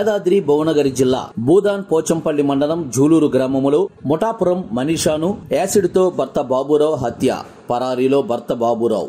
యాదాద్రి భువనగిరి జిల్లా భూదాన్ పోచంపల్లి మండలం జూలూరు గ్రామములో ముఠాపురం మనీషాను యాసిడ్తో భర్త బాబురావు హత్య. పరారీలో భర్త బాబురావు.